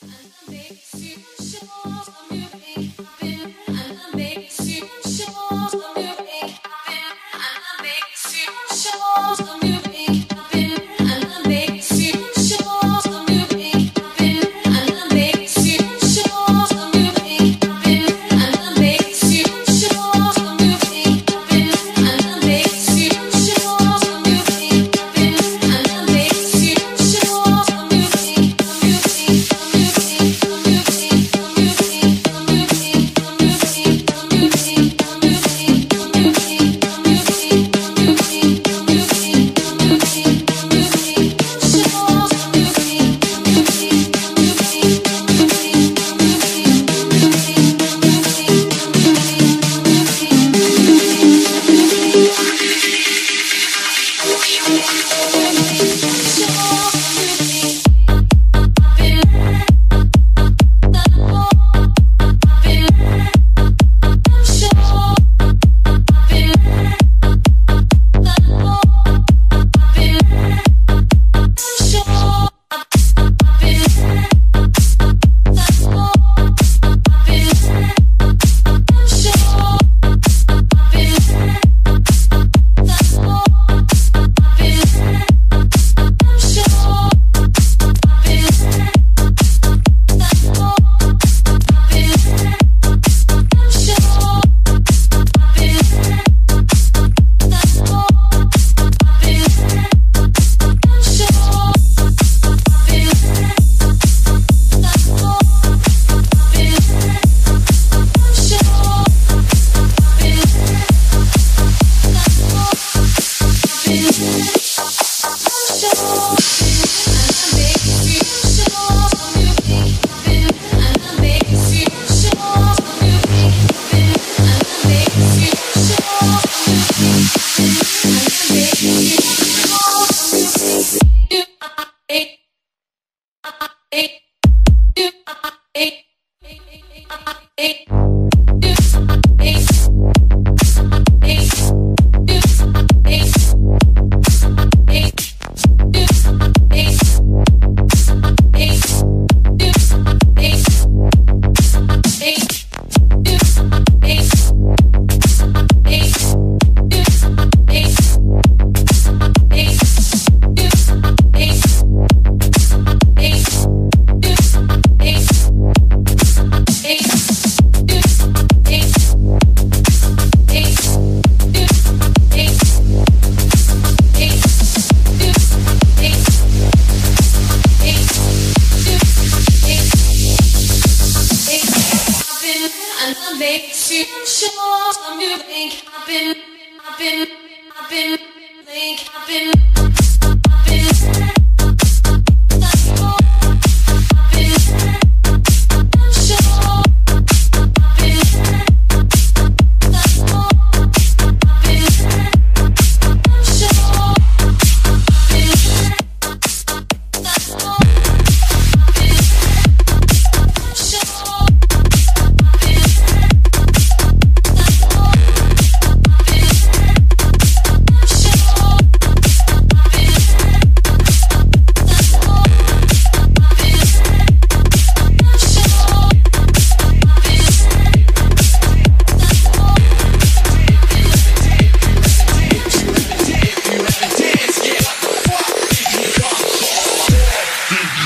Big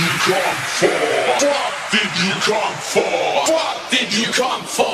you come for? What did you come for? What did you come for?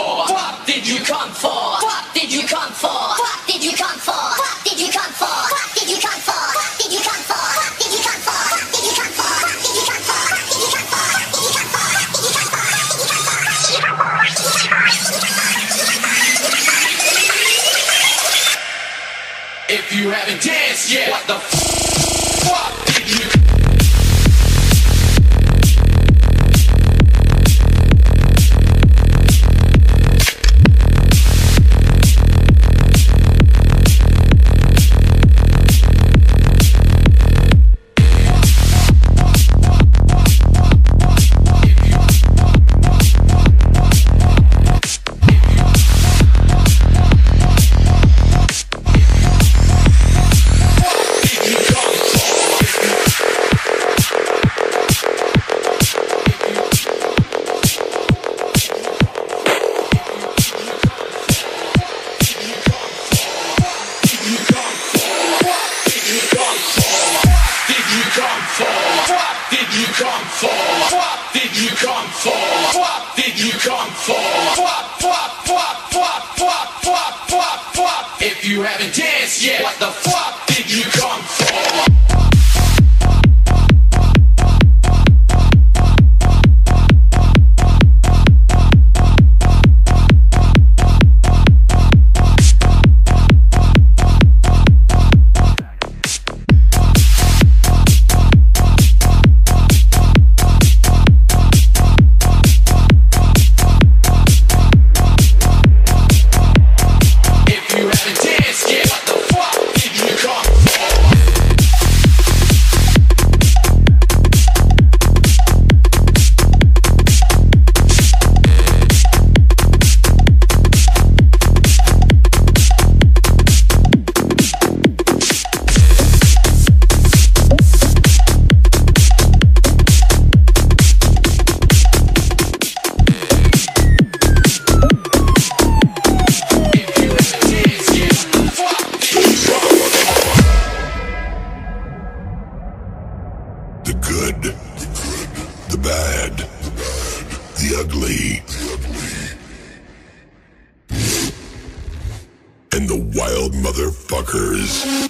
Motherfuckers.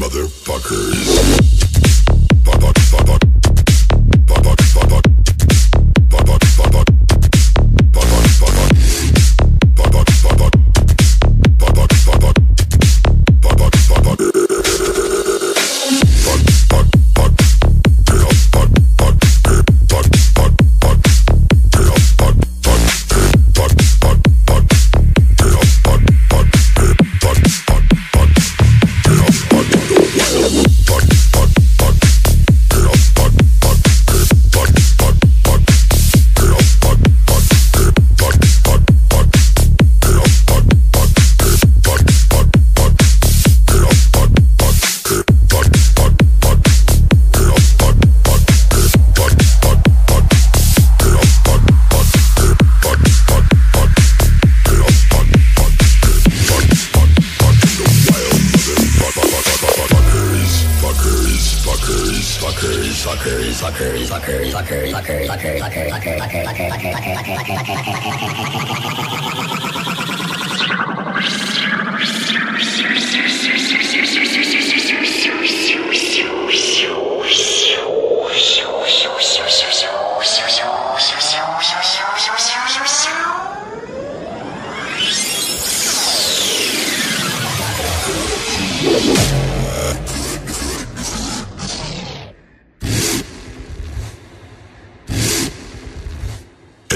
motherfuckers.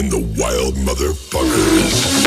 And the wild motherfuckers.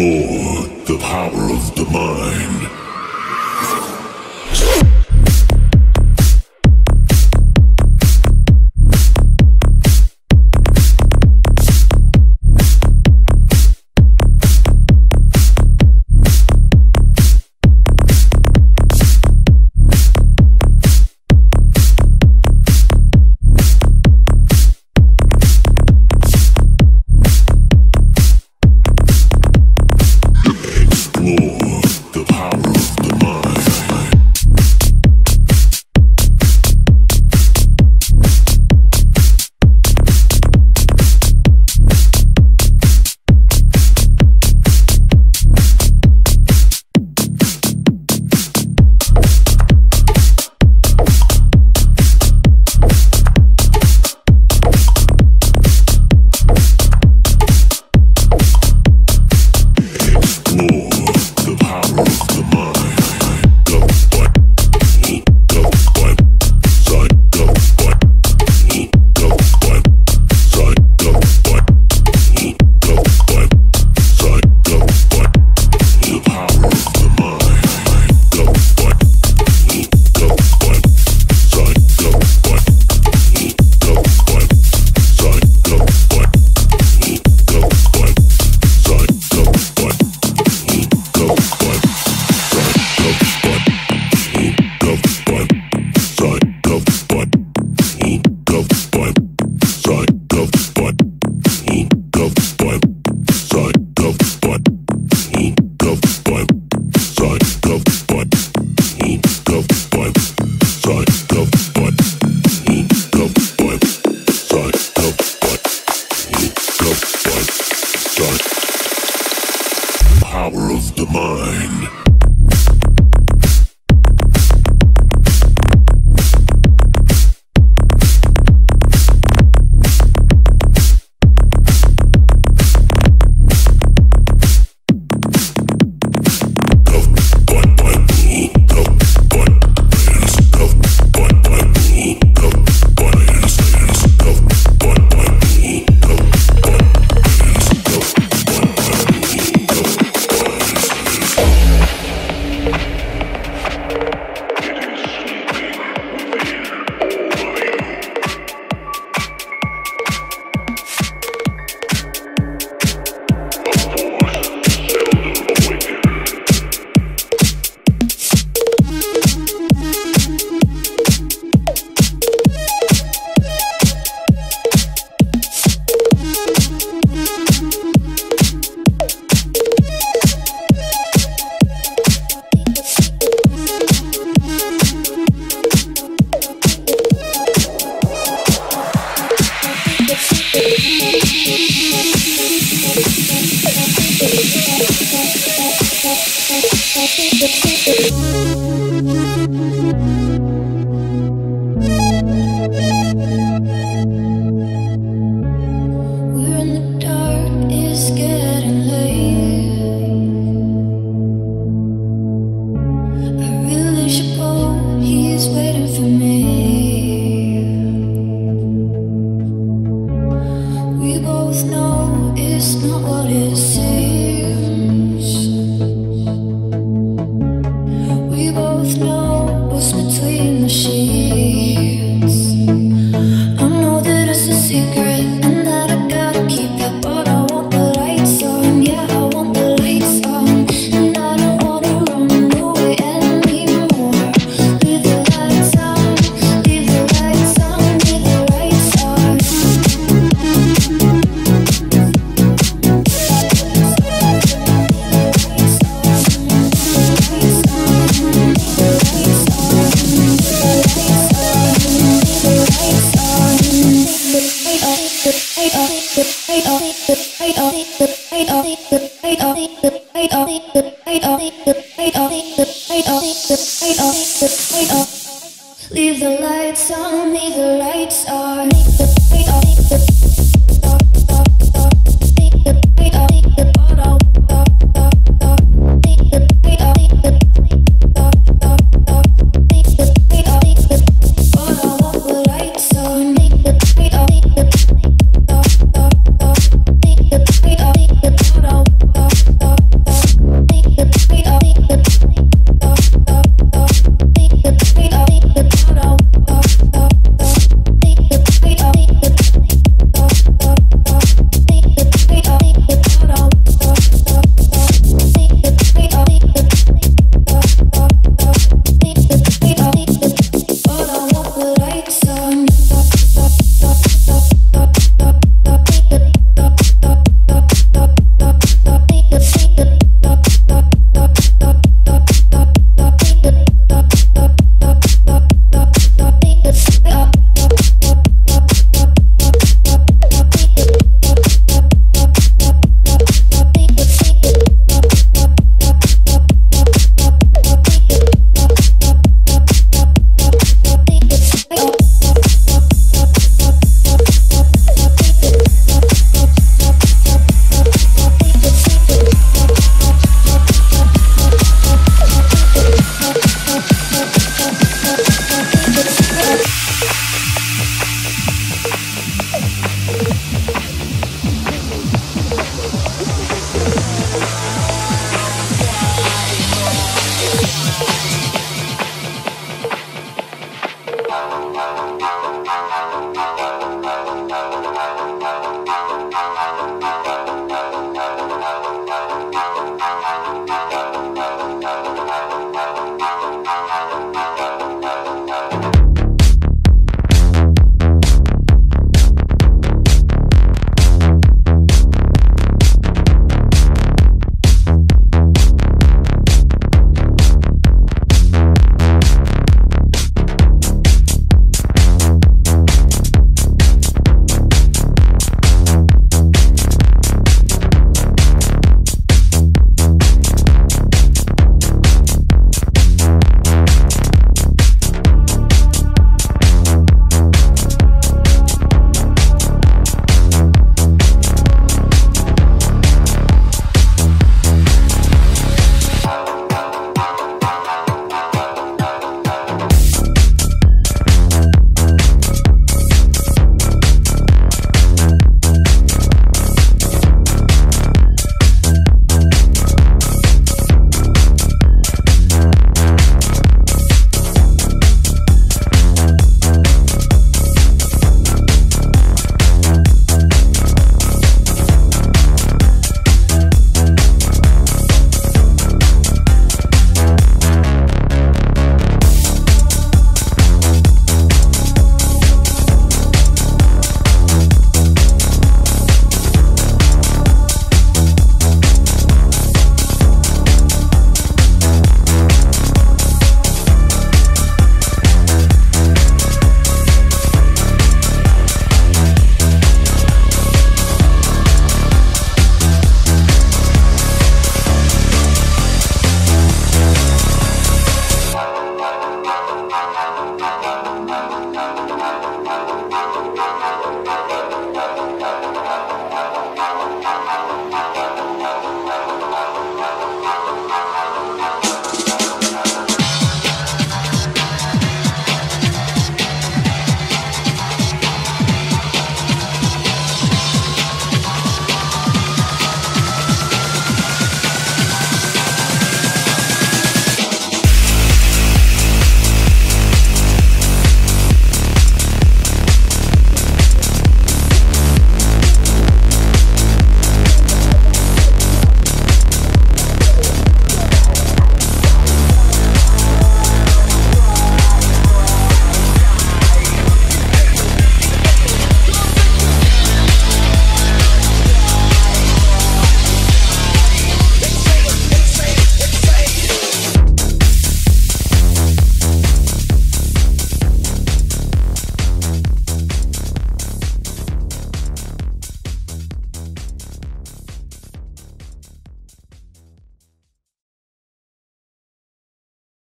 Explore the power of the mind.